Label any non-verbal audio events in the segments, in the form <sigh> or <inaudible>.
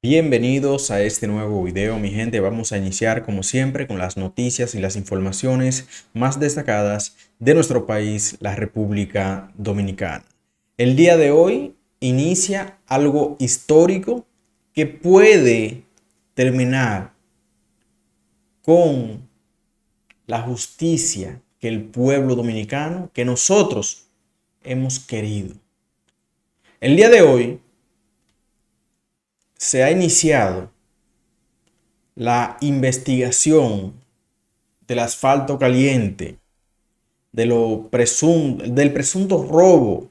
Bienvenidos a este nuevo video, mi gente. Vamos a iniciar como siempre con las noticias y las informaciones más destacadas de nuestro país, la República Dominicana. El día de hoy inicia algo histórico que puede terminar con la justicia que el pueblo dominicano, que nosotros hemos querido. El día de hoy se ha iniciado la investigación del asfalto caliente, del presunto robo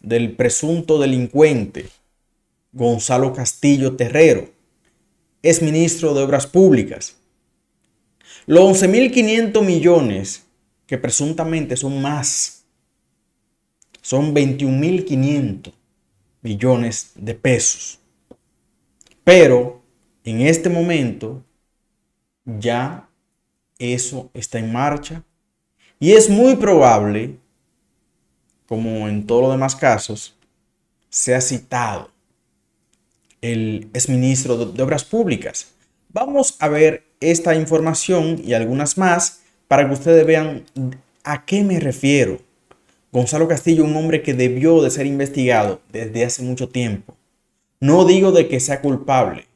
del presunto delincuente Gonzalo Castillo Terrero, es ministro de Obras Públicas. Los 11.500 millones, que presuntamente son más, son 21.500 millones de pesos. Pero en este momento ya eso está en marcha y es muy probable, como en todos los demás casos, sea citado el exministro de Obras Públicas. Vamos a ver esta información y algunas más para que ustedes vean a qué me refiero. Gonzalo Castillo, un hombre que debió de ser investigado desde hace mucho tiempo. No digo de que sea culpable,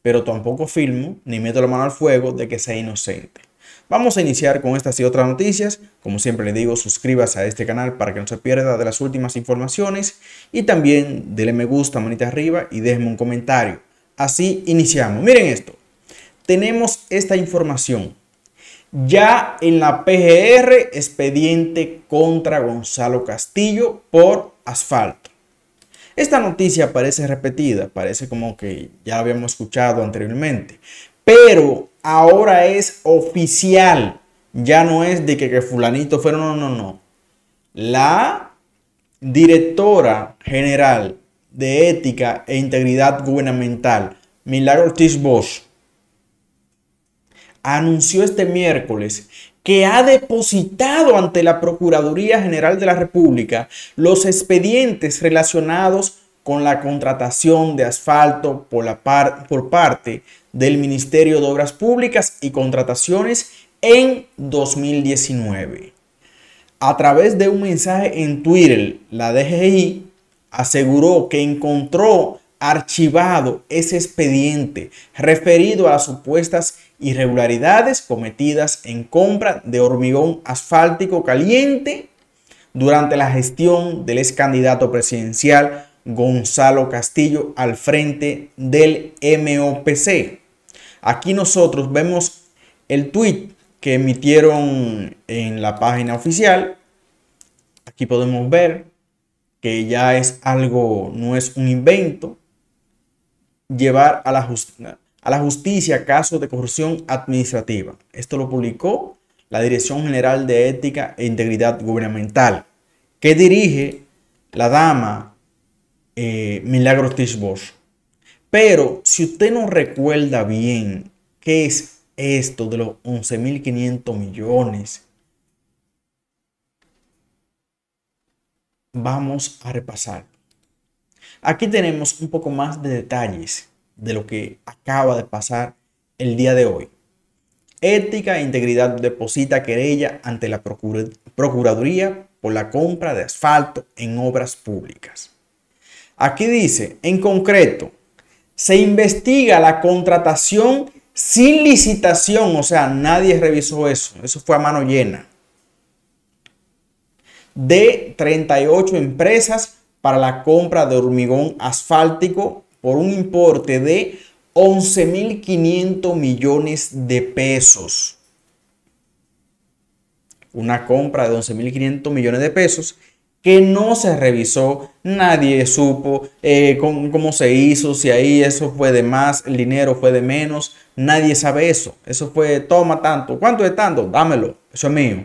pero tampoco filmo ni meto la mano al fuego de que sea inocente. Vamos a iniciar con estas y otras noticias. Como siempre le digo, suscríbase a este canal para que no se pierda de las últimas informaciones y también dele me gusta, manita arriba y déjenme un comentario. Así iniciamos. Miren esto. Tenemos esta información. Ya en la PGR, expediente contra Gonzalo Castillo por asfalto. Esta noticia parece repetida, parece como que ya habíamos escuchado anteriormente, pero ahora es oficial. Ya no es de que, que fulanito fueron, no, no, no. La directora general de ética e integridad gubernamental, Milagro Ortiz Bosch, anunció este miércoles que ha depositado ante la Procuraduría General de la República los expedientes relacionados con la contratación de asfalto por, la por parte del Ministerio de Obras Públicas y Contrataciones en 2019. A través de un mensaje en Twitter, la DGI aseguró que encontró archivado ese expediente referido a las supuestas irregularidades cometidas en compra de hormigón asfáltico caliente durante la gestión del ex candidato presidencial Gonzalo Castillo al frente del MOPC. Aquí nosotros vemos el tweet que emitieron en la página oficial. Aquí podemos ver que ya es algo, no es un invento, llevar a la, justicia casos de corrupción administrativa. Esto lo publicó la Dirección General de Ética e Integridad Gubernamental, que dirige la dama eh, Milagros Bosch. Pero si usted no recuerda bien qué es esto de los 11.500 millones, vamos a repasar. Aquí tenemos un poco más de detalles de lo que acaba de pasar el día de hoy. Ética e Integridad deposita querella ante la Procuraduría por la compra de asfalto en obras públicas. Aquí dice, en concreto, se investiga la contratación sin licitación, o sea, nadie revisó eso, eso fue a mano llena, de 38 empresas para la compra de hormigón asfáltico por un importe de 11.500 millones de pesos. Una compra de 11.500 millones de pesos que no se revisó, nadie supo eh, cómo, se hizo, si ahí eso fue de más, el dinero fue de menos, nadie sabe eso. Eso fue, toma tanto, ¿cuánto es tanto? Dámelo, eso es mío.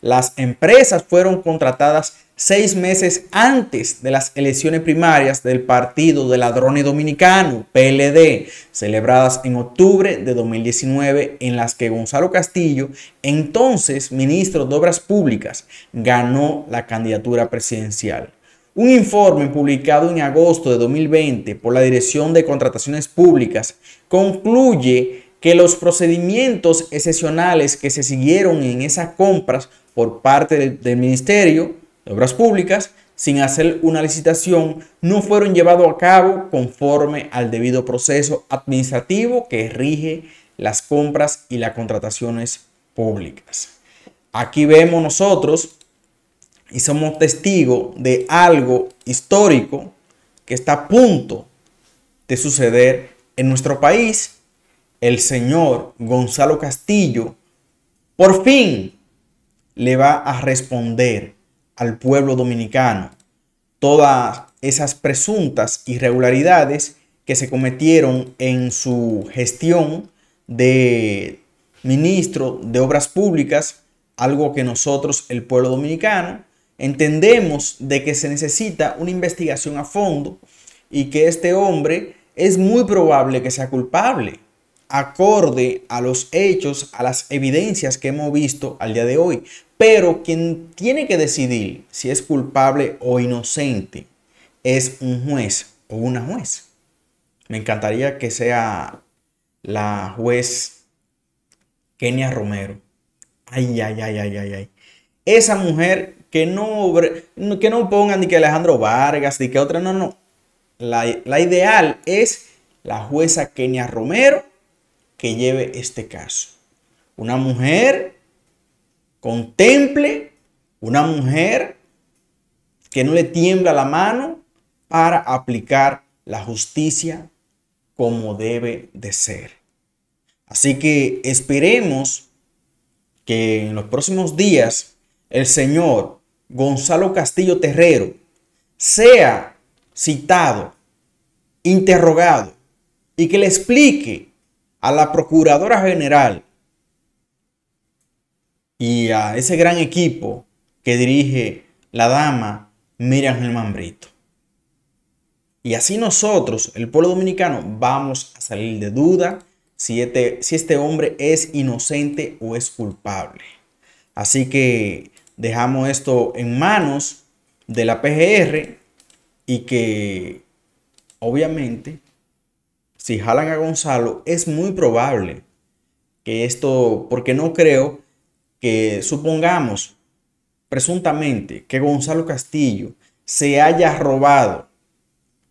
Las empresas fueron contratadas seis meses antes de las elecciones primarias del Partido de Ladrones Dominicano, PLD, celebradas en octubre de 2019, en las que Gonzalo Castillo, entonces ministro de Obras Públicas, ganó la candidatura presidencial. Un informe publicado en agosto de 2020 por la Dirección de Contrataciones Públicas concluye que los procedimientos excepcionales que se siguieron en esas compras por parte del, del Ministerio de Obras Públicas sin hacer una licitación no fueron llevados a cabo conforme al debido proceso administrativo que rige las compras y las contrataciones públicas. Aquí vemos nosotros y somos testigos de algo histórico que está a punto de suceder en nuestro país. El señor Gonzalo Castillo por fin le va a responder al pueblo dominicano. Todas esas presuntas irregularidades que se cometieron en su gestión de ministro de Obras Públicas, algo que nosotros, el pueblo dominicano, entendemos de que se necesita una investigación a fondo y que este hombre es muy probable que sea culpable, acorde a los hechos, a las evidencias que hemos visto al día de hoy. Pero quien tiene que decidir si es culpable o inocente es un juez o una juez. Me encantaría que sea la juez Kenia Romero. Ay, ay, ay, ay, ay, ay. Esa mujer que no, que no pongan ni que Alejandro Vargas, ni que otra, no, no. La, la ideal es la jueza Kenia Romero que lleve este caso. Una mujer contemple, una mujer que no le tiembla la mano para aplicar la justicia como debe de ser. Así que esperemos que en los próximos días el Señor Gonzalo Castillo Terrero sea citado, interrogado y que le explique a la Procuradora General y a ese gran equipo que dirige la dama Miriam Germán Brito. Y así nosotros, el pueblo dominicano, vamos a salir de duda si este, si este hombre es inocente o es culpable. Así que dejamos esto en manos de la PGR y que obviamente si jalan a Gonzalo es muy probable que esto, porque no creo que supongamos presuntamente que Gonzalo Castillo se haya robado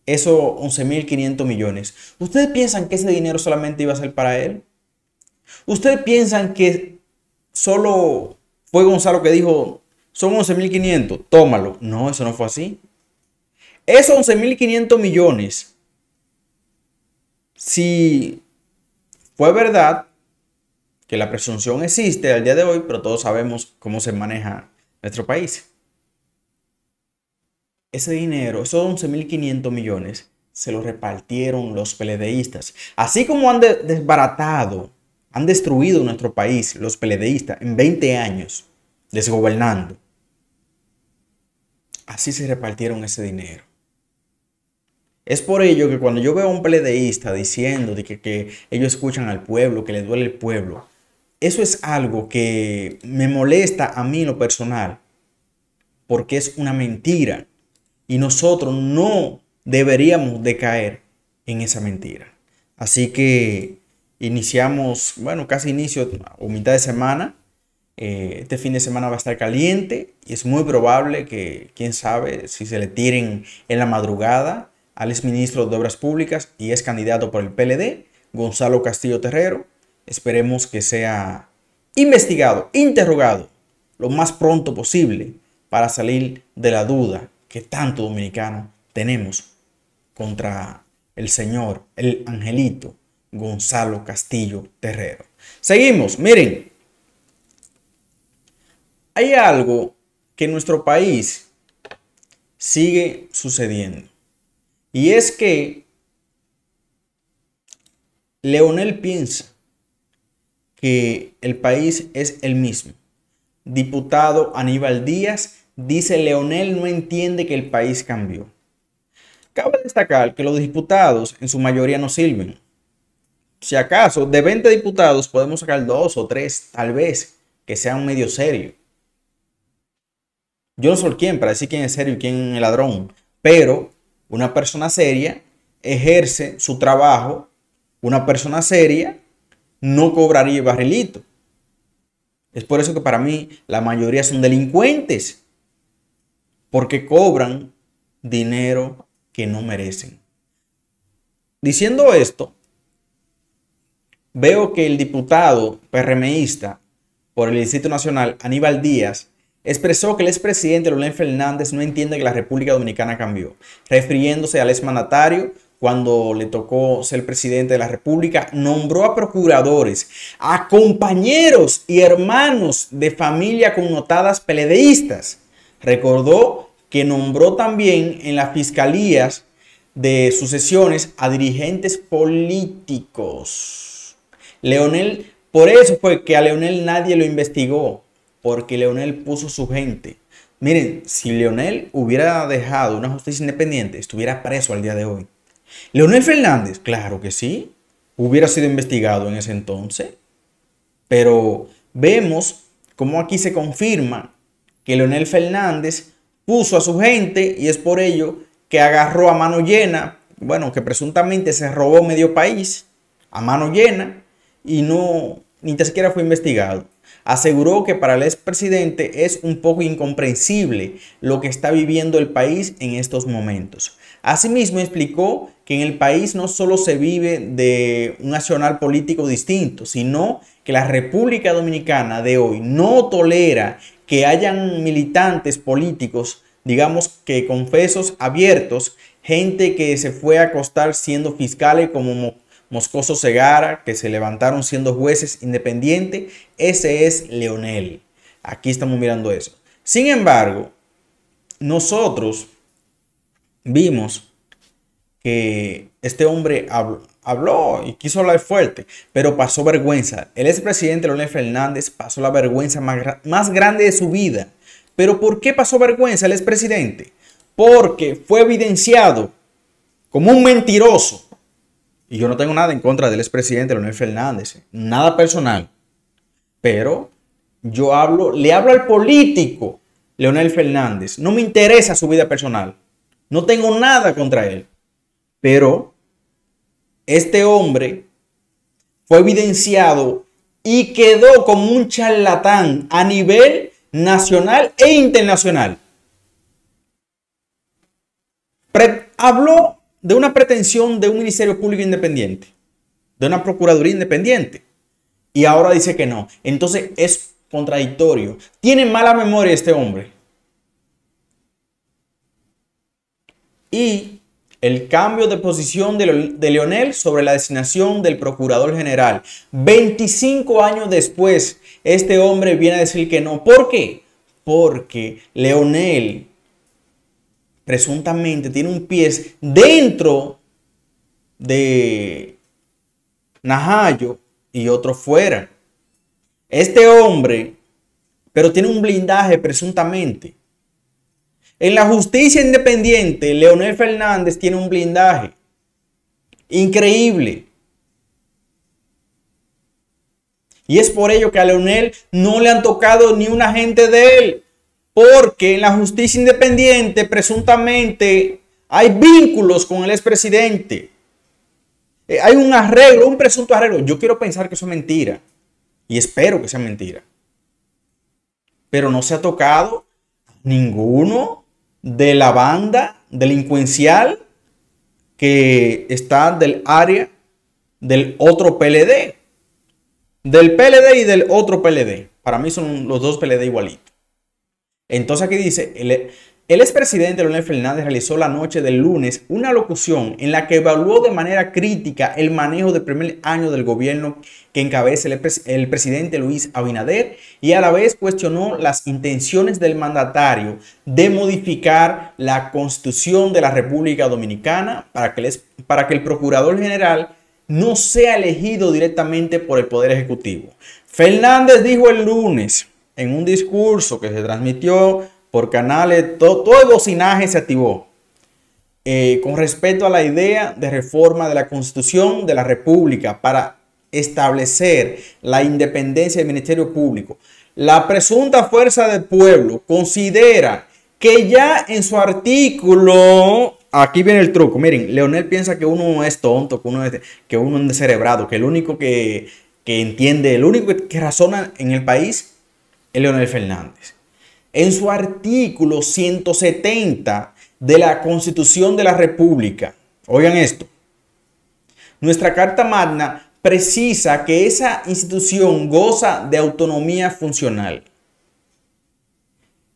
esos 11.500 millones. ¿Ustedes piensan que ese dinero solamente iba a ser para él? ¿Ustedes piensan que solo fue Gonzalo que dijo, son 11.500, tómalo? No, eso no fue así. Esos 11.500 millones, si fue verdad que la presunción existe al día de hoy, pero todos sabemos cómo se maneja nuestro país ese dinero, esos 11.500 millones, se lo repartieron los peledeístas. Así como han desbaratado, han destruido nuestro país los peledeístas en 20 años desgobernando. Así se repartieron ese dinero. Es por ello que cuando yo veo a un peledeísta diciendo de que, ellos escuchan al pueblo, que les duele el pueblo, eso es algo que me molesta a mí lo personal, porque es una mentira. Y nosotros no deberíamos de caer en esa mentira. Así que iniciamos, bueno, casi inicio o mitad de semana. Eh, este fin de semana va a estar caliente y es muy probable que, quién sabe, si se le tiren en la madrugada al exministro de Obras Públicas y es candidato por el PLD, Gonzalo Castillo Terrero. Esperemos que sea investigado, interrogado lo más pronto posible para salir de la duda que tanto dominicano tenemos contra el señor, el angelito Gonzalo Castillo Terrero. Seguimos, miren, hay algo que en nuestro país sigue sucediendo. Y es que Leonel piensa que el país es el mismo. Diputado Aníbal Díaz Dice Leonel no entiende que el país cambió. Cabe destacar que los diputados en su mayoría no sirven. Si acaso de 20 diputados podemos sacar dos o tres, tal vez, que sean medio serios. Yo no soy quien para decir quién es serio y quién es ladrón, pero una persona seria ejerce su trabajo, una persona seria no cobraría barrilito. Es por eso que para mí la mayoría son delincuentes, porque cobran dinero que no merecen. Diciendo esto, veo que el diputado PRMista por el Distrito Nacional, Aníbal Díaz, expresó que el expresidente Leonel Fernández no entiende que la República Dominicana cambió, refiriéndose al exmandatario cuando le tocó ser presidente de la República, nombró a procuradores, a compañeros y hermanos de familia connotadas peledeístas. Recordó que nombró también en las fiscalías de sucesiones a dirigentes políticos. Leonel, por eso fue que a Leonel nadie lo investigó, porque Leonel puso su gente. Miren, si Leonel hubiera dejado una justicia independiente, estuviera preso al día de hoy. Leonel Fernández, claro que sí, hubiera sido investigado en ese entonces, pero vemos cómo aquí se confirma que Leonel Fernández puso a su gente y es por ello que agarró a mano llena, bueno, que presuntamente se robó medio país a mano llena y no, ni siquiera fue investigado. Aseguró que para el expresidente es un poco incomprensible lo que está viviendo el país en estos momentos. Asimismo explicó que en el país no solo se vive de un nacional político distinto, sino que la República Dominicana de hoy no tolera que hayan militantes políticos, digamos que confesos abiertos, gente que se fue a acostar siendo fiscales como Moscoso Segara, que se levantaron siendo jueces independientes, ese es Leonel. Aquí estamos mirando eso. Sin embargo, nosotros vimos que este hombre habló, y quiso hablar fuerte, pero pasó vergüenza. El expresidente Leonel Fernández pasó la vergüenza más, más grande de su vida. ¿Pero por qué pasó vergüenza el expresidente? Porque fue evidenciado como un mentiroso. Y yo no tengo nada en contra del expresidente Leonel Fernández, nada personal. Pero yo hablo, le hablo al político Leonel Fernández. No me interesa su vida personal. No tengo nada contra él. Pero este hombre fue evidenciado y quedó como un charlatán a nivel nacional e internacional. habló de una pretensión de un ministerio público independiente, de una procuraduría independiente, y ahora dice que no. Entonces es contradictorio. Tiene mala memoria este hombre. Y el cambio de posición de, Leonel sobre la designación del procurador general. 25 años después, este hombre viene a decir que no. ¿Por qué? Porque Leonel presuntamente tiene un pie dentro de Najayo y otro fuera. Este hombre, pero tiene un blindaje presuntamente en la justicia independiente, Leonel Fernández tiene un blindaje increíble. Y es por ello que a Leonel no le han tocado ni un agente de él. Porque en la justicia independiente presuntamente hay vínculos con el expresidente. Eh, hay un arreglo, un presunto arreglo. Yo quiero pensar que eso es mentira. Y espero que sea mentira. Pero no se ha tocado ninguno de la banda delincuencial que está del área del otro PLD. Del PLD y del otro PLD. Para mí son los dos PLD igualitos. Entonces aquí dice, el, el expresidente Leonel Fernández realizó la noche del lunes una locución en la que evaluó de manera crítica el manejo del primer año del gobierno que encabeza el, presidente Luis Abinader y a la vez cuestionó las intenciones del mandatario de modificar la constitución de la República Dominicana para que, para que el procurador general no sea elegido directamente por el Poder Ejecutivo. Fernández dijo el lunes en un discurso que se transmitió por canales, todo, todo el bocinaje se activó. Eh, con respecto a la idea de reforma de la Constitución de la República para establecer la independencia del Ministerio Público, la presunta fuerza del pueblo considera que ya en su artículo, aquí viene el truco, miren, Leonel piensa que uno es tonto, que uno es, que uno es descerebrado, que el único que, que entiende, el único que razona en el país Leonel Fernández. En su artículo 170 de la Constitución de la República, oigan esto, nuestra Carta Magna precisa que esa institución goza de autonomía funcional.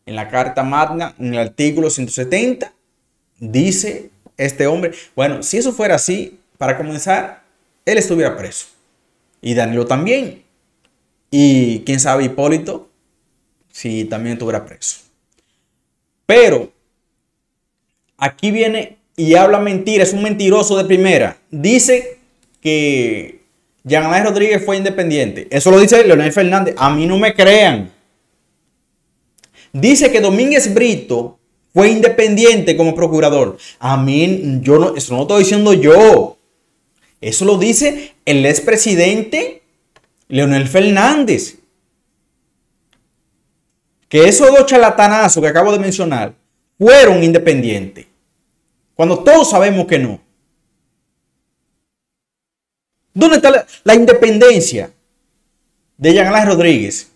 En la Carta Magna, en el artículo 170, dice este hombre, bueno, si eso fuera así, para comenzar, él estuviera preso. Y Danilo también. Y quién sabe, Hipólito, si también estuviera preso. Pero, aquí viene y habla mentira, es un mentiroso de primera. Dice que Jean Alain Rodríguez fue independiente. Eso lo dice Leonel Fernández. A mí no me crean. Dice que Domínguez Brito fue independiente como procurador. A mí, yo no, eso no lo estoy diciendo yo. Eso lo dice el expresidente Leonel Fernández. Que esos dos charlatanazos que acabo de mencionar fueron independientes. Cuando todos sabemos que no. ¿Dónde está la, independencia de Jean Alain Rodríguez?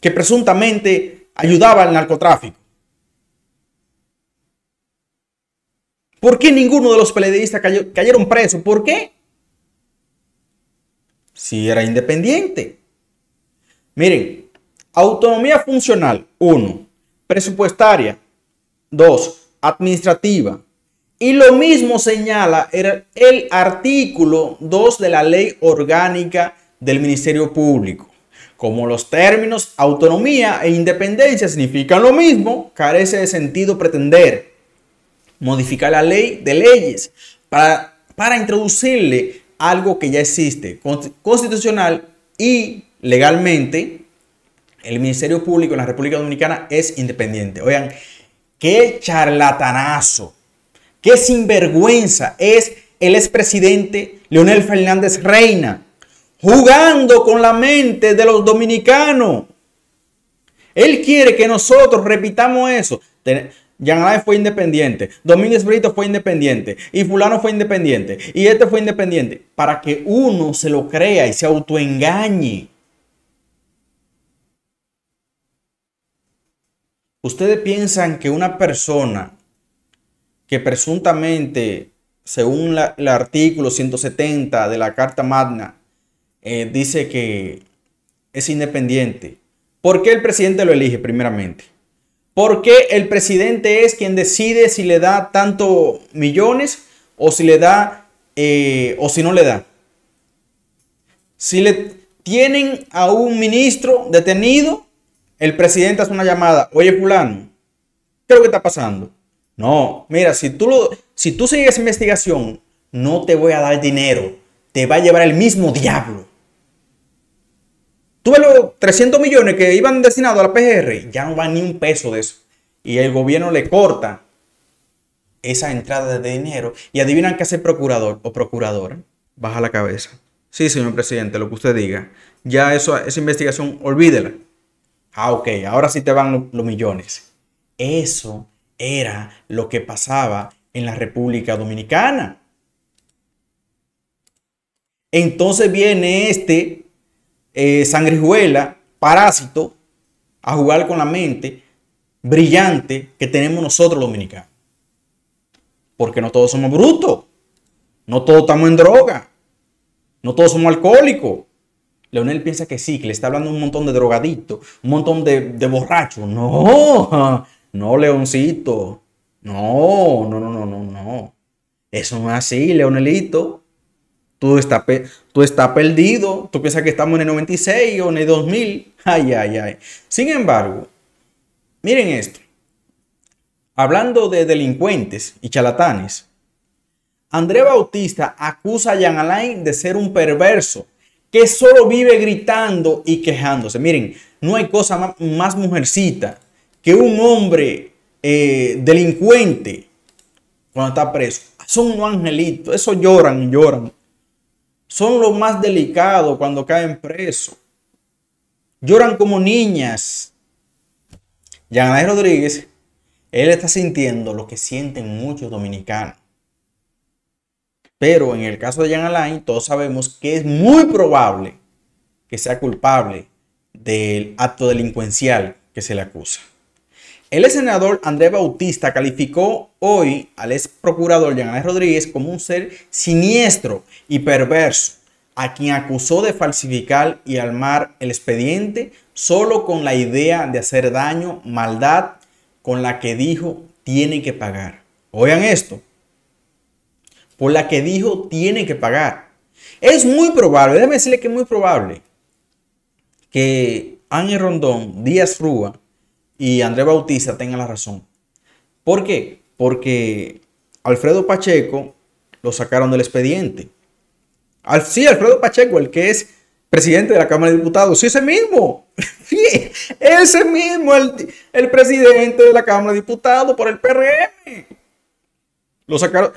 Que presuntamente ayudaba al narcotráfico. ¿Por qué ninguno de los peledeístas cayeron presos? ¿Por qué? Si era independiente. Miren, autonomía funcional, uno. Presupuestaria, dos. Administrativa, y lo mismo señala el artículo 2 de la ley orgánica del Ministerio Público. Como los términos autonomía e independencia significan lo mismo, carece de sentido pretender modificar la ley de leyes para, para introducirle algo que ya existe constitucional y legalmente. El Ministerio Público en la República Dominicana es independiente. Oigan, qué charlatanazo Qué sinvergüenza es el expresidente Leonel Fernández Reina, jugando con la mente de los dominicanos. Él quiere que nosotros repitamos eso. Jean fue independiente, Domínguez Brito fue independiente, y fulano fue independiente, y este fue independiente, para que uno se lo crea y se autoengañe. Ustedes piensan que una persona que presuntamente, según el artículo 170 de la Carta Magna, eh, dice que es independiente. ¿Por qué el presidente lo elige primeramente? ¿Por qué el presidente es quien decide si le da tanto millones o si le da eh, o si no le da? Si le tienen a un ministro detenido, el presidente hace una llamada. Oye, fulano, ¿qué es lo que está pasando? No, mira, si tú, lo, si tú sigues investigación, no te voy a dar dinero. Te va a llevar el mismo diablo. Tú ves los 300 millones que iban destinados a la PGR, ya no van ni un peso de eso. Y el gobierno le corta esa entrada de dinero. Y adivinan qué hace el procurador o procuradora. Baja la cabeza. Sí, señor presidente, lo que usted diga. Ya eso, esa investigación, olvídela. Ah, ok, ahora sí te van los millones. Eso era lo que pasaba en la República Dominicana. Entonces viene este eh, sangrijuela, parásito, a jugar con la mente brillante que tenemos nosotros dominicanos. Porque no todos somos brutos, no todos estamos en droga, no todos somos alcohólicos. Leonel piensa que sí, que le está hablando un montón de drogadictos, un montón de, de borrachos. No, <laughs> no, Leoncito. No, no, no, no, no, no. Eso no es así, Leonelito. Tú estás, tú estás perdido. Tú piensas que estamos en el 96 o en el 2000. Ay, ay, ay. Sin embargo, miren esto. Hablando de delincuentes y charlatanes, André Bautista acusa a Jean Alain de ser un perverso que solo vive gritando y quejándose. Miren, no hay cosa más, mujercita que un hombre eh, delincuente, cuando está preso, son unos angelitos, eso lloran, lloran. son los más delicados cuando caen presos. Lloran como niñas. Yanay Rodríguez, él está sintiendo lo que sienten muchos dominicanos. Pero en el caso de Jan Alain, todos sabemos que es muy probable que sea culpable del acto delincuencial que se le acusa. El senador Andrés Bautista calificó hoy al ex procurador Jean Rodríguez como un ser siniestro y perverso, a quien acusó de falsificar y armar el expediente solo con la idea de hacer daño, maldad, con la que dijo tiene que pagar. Oigan esto, por la que dijo tiene que pagar. Es muy probable, déjeme decirle que es muy probable que Ángel Rondón, Díaz Rúa y Andrés Bautista tengan la razón. ¿Por qué? Porque Alfredo Pacheco lo sacaron del expediente. sí, Alfredo Pacheco, el que es presidente de la Cámara de Diputados. Sí, ese mismo. <laughs> Ese mismo, el, el presidente de la Cámara de Diputados por el PRM. Lo sacaron.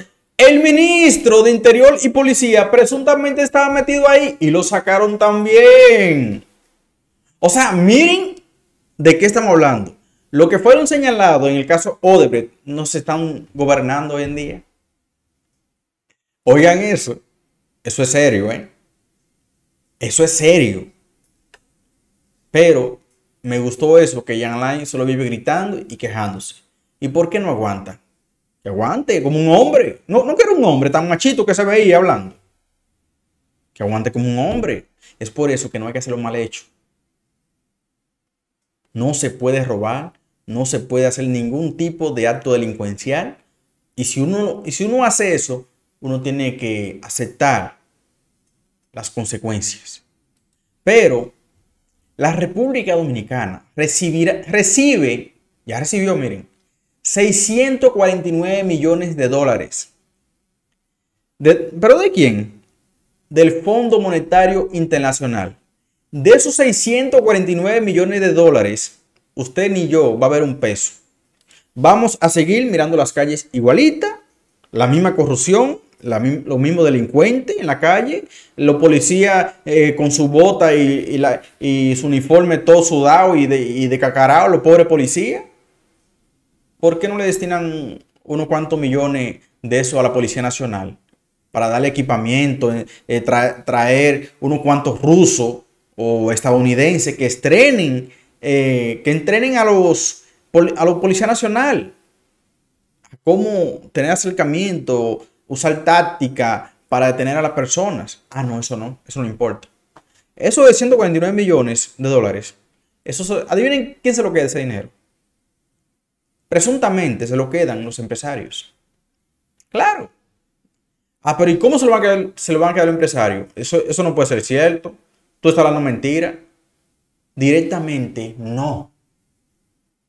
El ministro de Interior y Policía presuntamente estaba metido ahí y lo sacaron también. O sea, miren de qué estamos hablando. Lo que fueron señalados en el caso Odebrecht no se están gobernando hoy en día. Oigan eso. Eso es serio, ¿eh? Eso es serio. Pero me gustó eso, que Jan Alain solo vive gritando y quejándose. ¿Y por qué no aguanta? Que aguante como un hombre. No, no que era un hombre tan machito que se veía hablando. Que aguante como un hombre. Es por eso que no hay que hacerlo mal hecho. No se puede robar, no se puede hacer ningún tipo de acto delincuencial. Y si uno, y si uno hace eso, uno tiene que aceptar las consecuencias. Pero la República Dominicana recibirá, recibe, ya recibió, miren, 649 millones de dólares. ¿Pero de quién? Del Fondo Monetario Internacional. De esos 649 millones de dólares, usted ni yo va a ver un peso. Vamos a seguir mirando las calles igualita, la misma corrupción, lo mismo delincuente en la calle, los policías eh, con su bota y, su uniforme todo sudado y de, y de cacarao, los pobres policías. ¿Por qué no le destinan unos cuantos millones de eso a la Policía Nacional? Para darle equipamiento, eh, traer unos cuantos rusos o estadounidenses que estrenen, eh, que entrenen a los, a los Policía Nacional. Cómo tener acercamiento, usar táctica para detener a las personas. Ah, no, eso no, eso no importa. Eso de 149 millones de dólares, eso, adivinen quién se lo queda ese dinero. Presuntamente se lo quedan los empresarios. Claro. Ah, pero ¿y cómo se lo, van a quedar, van a quedar los empresarios? Eso, eso no puede ser cierto. ¿Tú estás hablando mentira? Directamente no.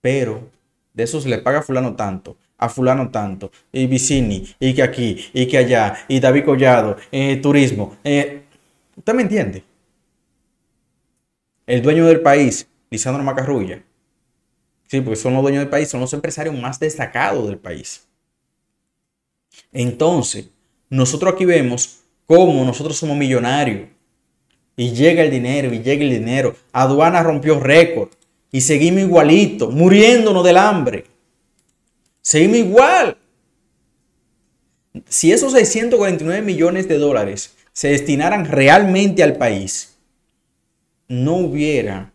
Pero de eso se le paga a fulano tanto, a fulano tanto, y Vicini, y que aquí, y que allá, y David Collado, eh, turismo. Eh, ¿Usted me entiende? El dueño del país, Lisandro Macarrulla. Sí, porque son los dueños del país, son los empresarios más destacados del país. Entonces, nosotros aquí vemos cómo nosotros somos millonarios y llega el dinero, y llega el dinero. Aduana rompió récord. Y seguimos igualito, muriéndonos del hambre. Seguimos igual. Si esos 649 millones de dólares se destinaran realmente al país, no hubiera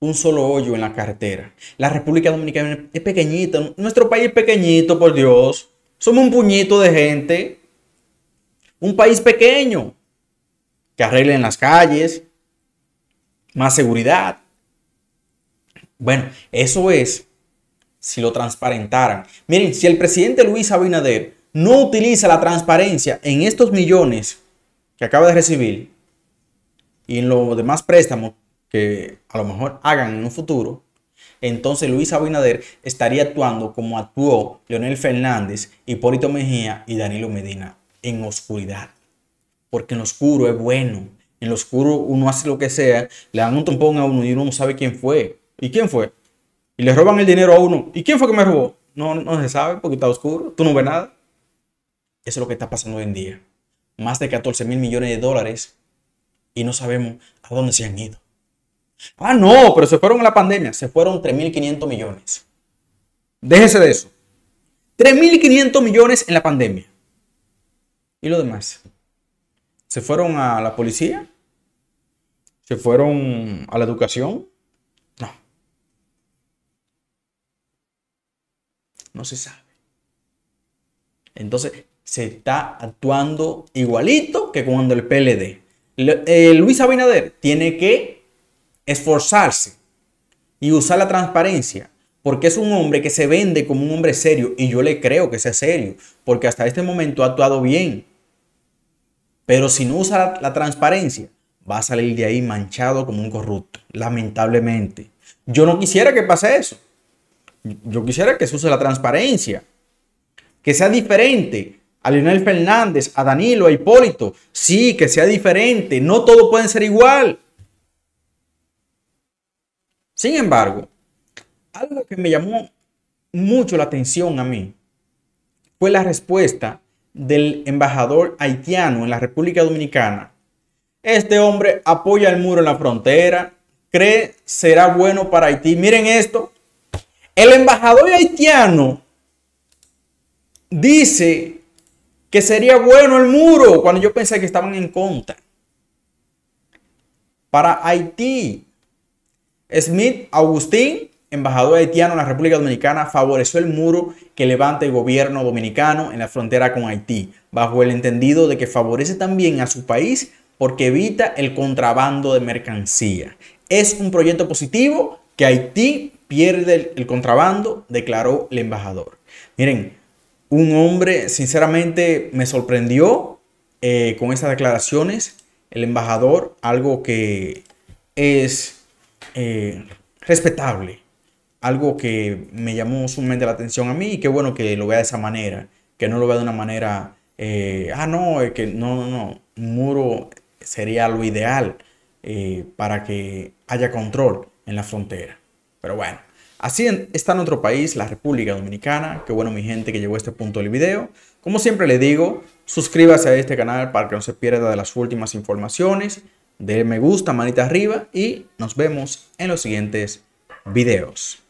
un solo hoyo en la carretera. La República Dominicana es pequeñita. Nuestro país es pequeñito, por Dios. Somos un puñito de gente. Un país pequeño que arreglen las calles, más seguridad. Bueno, eso es si lo transparentaran. Miren, si el presidente Luis Abinader no utiliza la transparencia en estos millones que acaba de recibir y en los demás préstamos que a lo mejor hagan en un futuro, entonces Luis Abinader estaría actuando como actuó Leonel Fernández, Hipólito Mejía y Danilo Medina en oscuridad porque en lo oscuro es bueno. En lo oscuro uno hace lo que sea, le dan un trompón a uno y uno no sabe quién fue. ¿Y quién fue? Y le roban el dinero a uno. ¿Y quién fue que me robó? No, no se sabe porque está oscuro. Tú no ves nada. Eso es lo que está pasando hoy en día. más de 14 mil millones de dólares y no sabemos a dónde se han ido. Ah, no, pero se fueron en la pandemia, se fueron 3.500 millones. Déjese de eso. 3.500 millones en la pandemia. ¿Y lo demás? ¿Se fueron a la policía? ¿Se fueron a la educación? No. No se sabe. Entonces, se está actuando igualito que cuando el PLD. Eh, Luis Abinader tiene que esforzarse y usar la transparencia porque es un hombre que se vende como un hombre serio y yo le creo que sea serio, porque hasta este momento ha actuado bien. Pero si no usa la, transparencia, va a salir de ahí manchado como un corrupto, lamentablemente. Yo no quisiera que pase eso. Yo quisiera que se use la transparencia, que sea diferente a Leonel Fernández, a Danilo, a Hipólito. Sí, que sea diferente. No todo puede ser igual. Sin embargo, algo que me llamó mucho la atención a mí fue la respuesta del embajador haitiano en la República Dominicana. Este hombre apoya el muro en la frontera, cree será bueno para Haití. Miren esto, el embajador haitiano dice que sería bueno el muro cuando yo pensé que estaban en contra. Para Haití, Smith Agustín embajador haitiano en la República Dominicana, favoreció el muro que levanta el gobierno dominicano en la frontera con Haití, bajo el entendido de que favorece también a su país porque evita el contrabando de mercancía. Es un proyecto positivo que Haití pierde el, contrabando, declaró el embajador. Miren, un hombre sinceramente me sorprendió eh, con estas declaraciones. El embajador, algo que es eh, respetable algo que me llamó sumamente la atención a mí y qué bueno que lo vea de esa manera, que no lo vea de una manera, eh, ah, no, es que no, no, no, muro sería lo ideal eh, para que haya control en la frontera. Pero bueno, así está nuestro país, la República Dominicana. Qué bueno mi gente que llegó a este punto del video. Como siempre le digo, suscríbase a este canal para que no se pierda de las últimas informaciones. De me gusta, manita arriba y nos vemos en los siguientes videos.